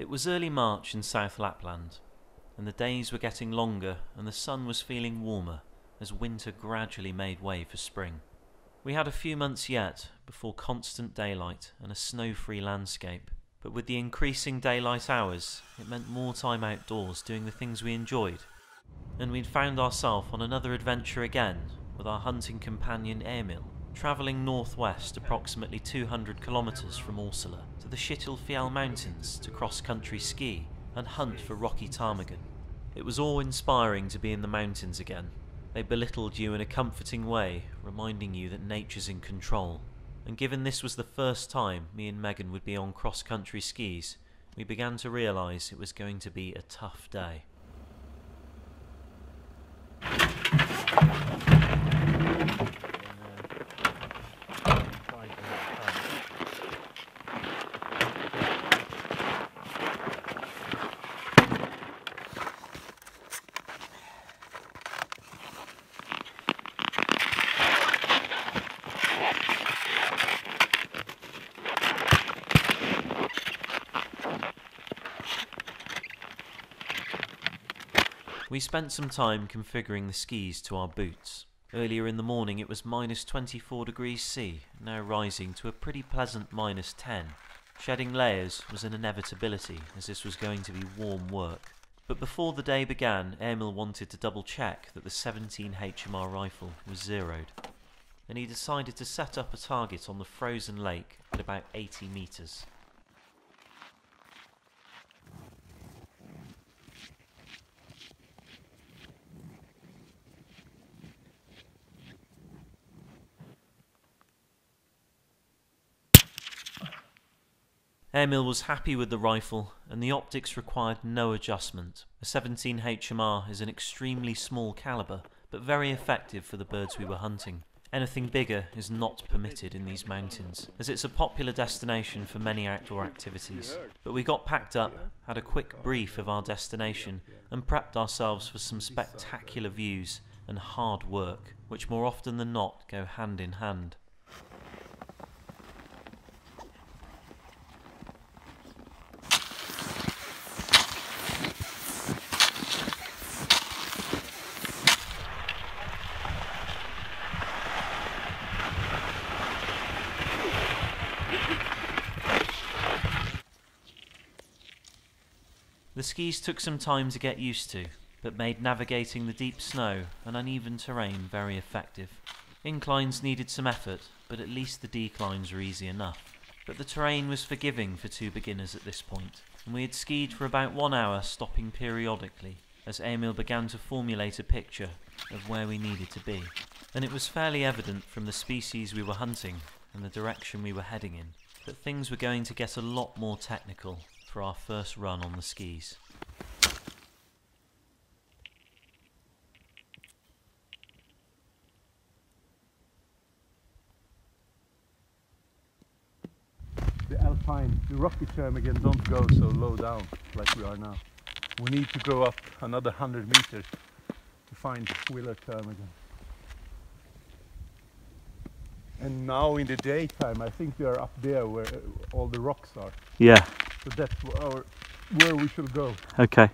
It was early March in South Lapland, and the days were getting longer and the sun was feeling warmer as winter gradually made way for spring. We had a few months yet before constant daylight and a snow free landscape, but with the increasing daylight hours, it meant more time outdoors doing the things we enjoyed. And we'd found ourselves on another adventure again with our hunting companion Emil, travelling northwest approximately 200 kilometres from Orsula to the Schittelfjell Mountains to cross country ski and hunt for rocky ptarmigan. It was awe inspiring to be in the mountains again. They belittled you in a comforting way, reminding you that nature's in control. And given this was the first time me and Megan would be on cross country skis, we began to realise it was going to be a tough day. We spent some time configuring the skis to our boots. Earlier in the morning it was minus 24 degrees C, now rising to a pretty pleasant minus 10. Shedding layers was an inevitability, as this was going to be warm work. But before the day began, Emil wanted to double check that the 17 HMR rifle was zeroed. And he decided to set up a target on the frozen lake at about 80 metres. Emil was happy with the rifle, and the optics required no adjustment. A 17 HMR is an extremely small caliber, but very effective for the birds we were hunting. Anything bigger is not permitted in these mountains, as it's a popular destination for many outdoor activities. But we got packed up, had a quick brief of our destination, and prepped ourselves for some spectacular views and hard work, which more often than not go hand in hand. The skis took some time to get used to, but made navigating the deep snow and uneven terrain very effective. Inclines needed some effort, but at least the declines were easy enough. But the terrain was forgiving for two beginners at this point, and we had skied for about one hour, stopping periodically, as Emil began to formulate a picture of where we needed to be. And it was fairly evident from the species we were hunting and the direction we were heading in that things were going to get a lot more technical for our first run on the skis. The alpine, the rocky ptarmigan don't go so low down like we are now. We need to go up another 100 meters to find wheeler ptarmigan. And now in the daytime, I think we are up there where all the rocks are. Yeah, So that's our, where we should go. okay.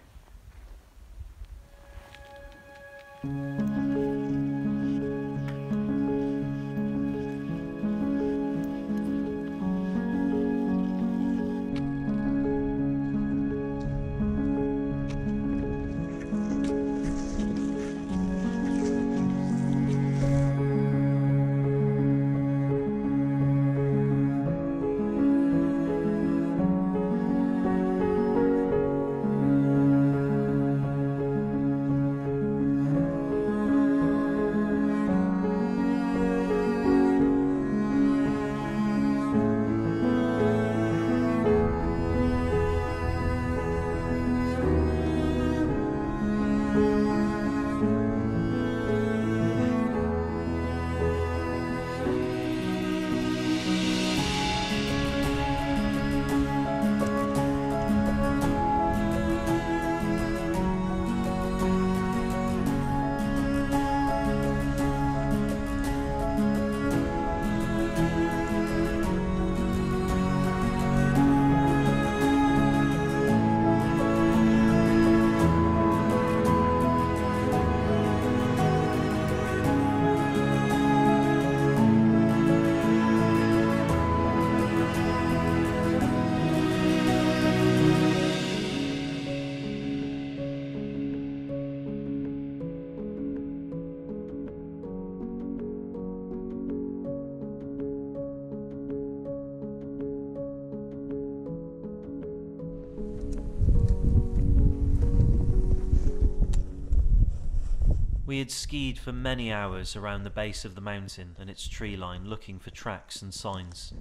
We had skied for many hours around the base of the mountain and its tree line looking for tracks and signs.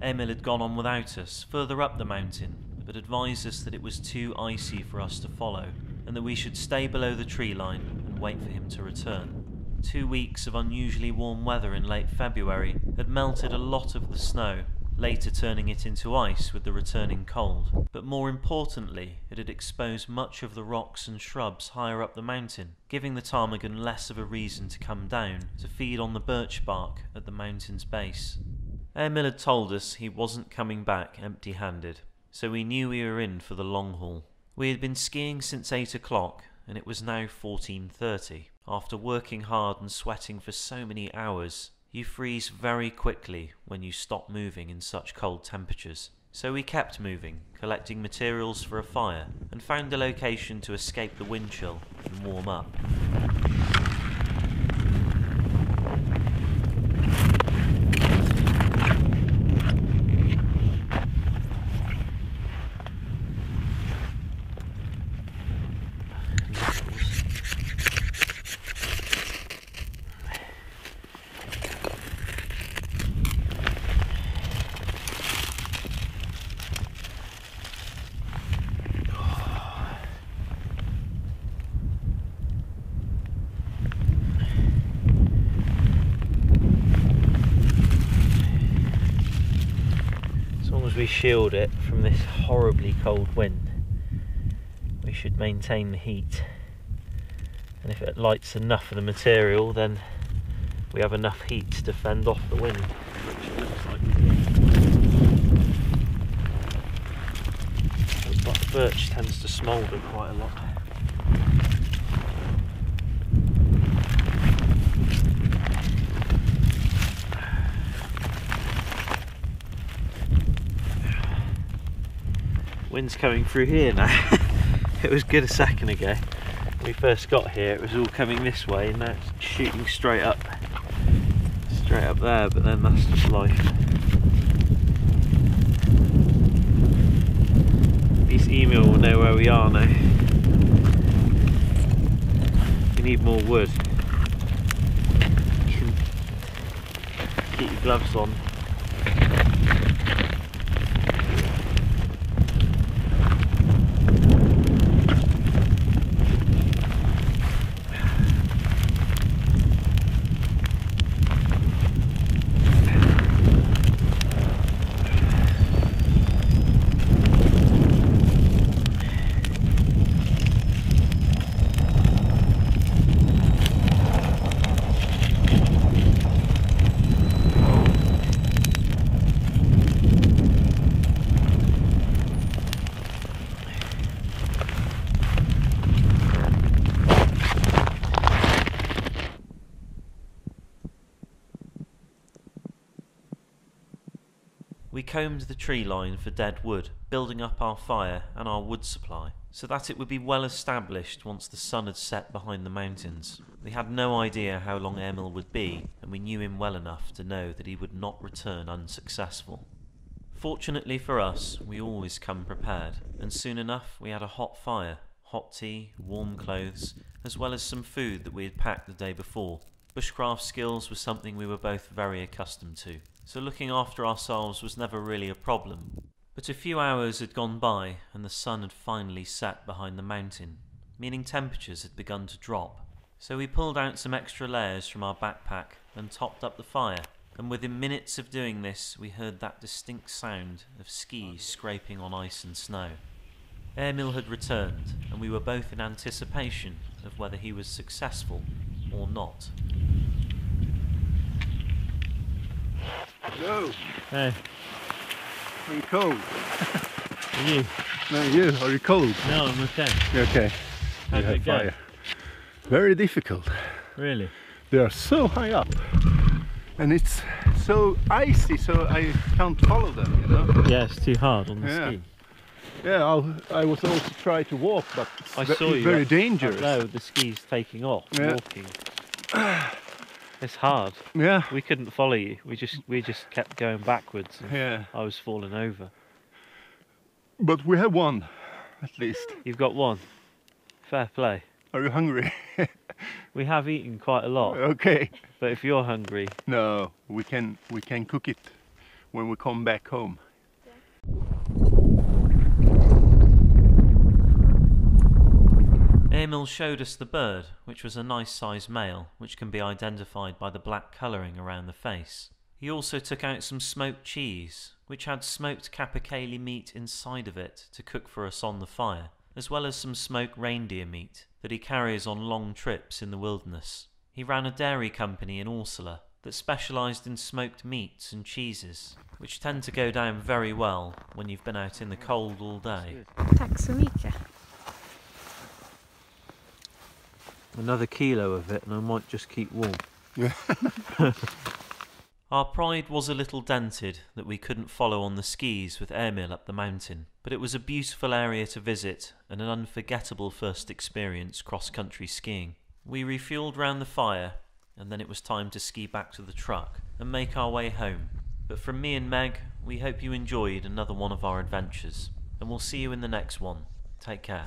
Emil had gone on without us, further up the mountain, but advised us that it was too icy for us to follow, and that we should stay below the tree line and wait for him to return. Two weeks of unusually warm weather in late February had melted a lot of the snow, later turning it into ice with the returning cold. But more importantly, it had exposed much of the rocks and shrubs higher up the mountain, giving the ptarmigan less of a reason to come down to feed on the birch bark at the mountain's base. Emil had told us he wasn't coming back empty handed, so we knew we were in for the long haul. We had been skiing since 8 o'clock, and it was now 14.30. After working hard and sweating for so many hours, you freeze very quickly when you stop moving in such cold temperatures. So we kept moving, collecting materials for a fire, and found a location to escape the wind chill and warm up. As long as we shield it from this horribly cold wind, we should maintain the heat. And if it lights enough of the material, then we have enough heat to fend off the wind. Like. But birch tends to smoulder quite a lot. Wind's coming through here now. it was good a second ago. When we first got here, it was all coming this way, and now it's shooting straight up, straight up there. But then that's just life. At Emil will know where we are now. We need more wood. You can keep your gloves on. Combed the tree line for dead wood, building up our fire and our wood supply, so that it would be well established once the sun had set behind the mountains. We had no idea how long Emil would be, and we knew him well enough to know that he would not return unsuccessful. Fortunately for us, we always come prepared, and soon enough we had a hot fire, hot tea, warm clothes, as well as some food that we had packed the day before. Bushcraft skills was something we were both very accustomed to, so looking after ourselves was never really a problem. But a few hours had gone by, and the sun had finally set behind the mountain, meaning temperatures had begun to drop. So we pulled out some extra layers from our backpack and topped up the fire, and within minutes of doing this, we heard that distinct sound of skis scraping on ice and snow. Emil had returned, and we were both in anticipation of whether he was successful or not. No, Hey, are you cold? are you? No, you. Are you cold? No, I'm okay. Okay. How You it go? fire. Very difficult. Really? They are so high up, and it's so icy, so I can't follow them. You know. Yeah, it's too hard on the Yeah. ski. Yeah, I'll, I was also trying to walk, but it's I saw you very up- dangerous. No, the skis taking off, Yeah. walking. It's hard. Yeah, We couldn't follow you. We just we just kept going backwards. yeah. I was falling over. But we have one, at least. You've got one. Fair play. Are you hungry? We have eaten quite a lot, okay. but if you're hungry, No, we can we can cook it when we come back home. Emil showed us the bird, which was a nice sized male, which can be identified by the black colouring around the face. He also took out some smoked cheese, which had smoked capercaillie meat inside of it to cook for us on the fire, as well as some smoked reindeer meat that he carries on long trips in the wilderness. He ran a dairy company in Orsala that specialised in smoked meats and cheeses, which tend to go down very well when you've been out in the cold all day. Tack så. Another kilo of it, and I might just keep warm. Yeah. Our pride was a little dented that we couldn't follow on the skis with Emil up the mountain, but it was a beautiful area to visit and an unforgettable first experience cross country skiing. We refueled round the fire, and then it was time to ski back to the truck and make our way home. But from me and Meg, we hope you enjoyed another one of our adventures, and we'll see you in the next one. Take care.